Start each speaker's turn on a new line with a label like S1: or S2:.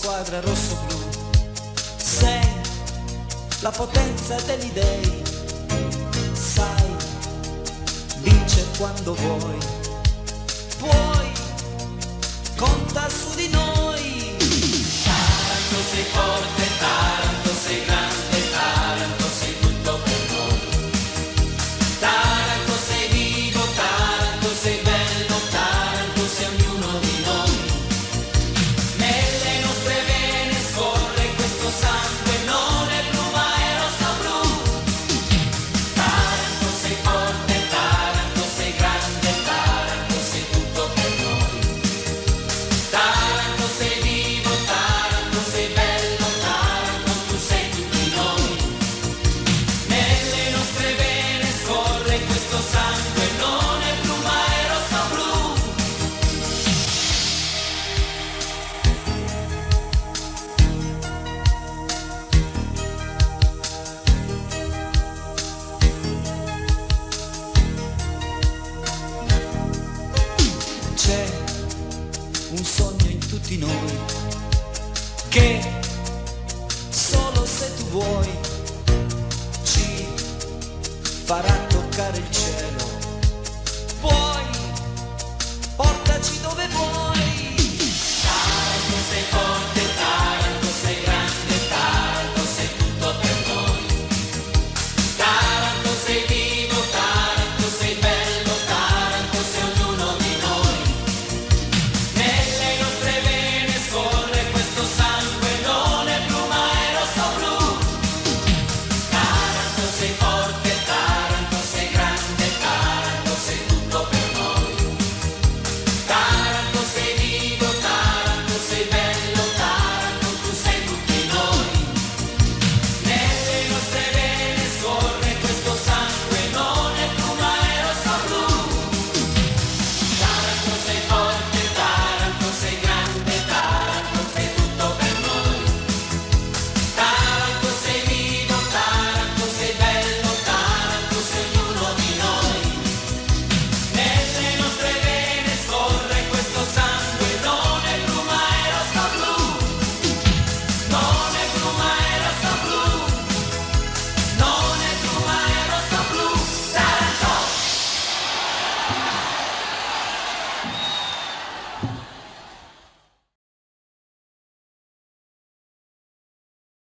S1: squadra rosso-blu. Sei la potenza degli dei, sai, vince quando vuoi. Puoi un sogno in tutti noi, che solo se tu vuoi ci farà toccare il cielo. Vuoi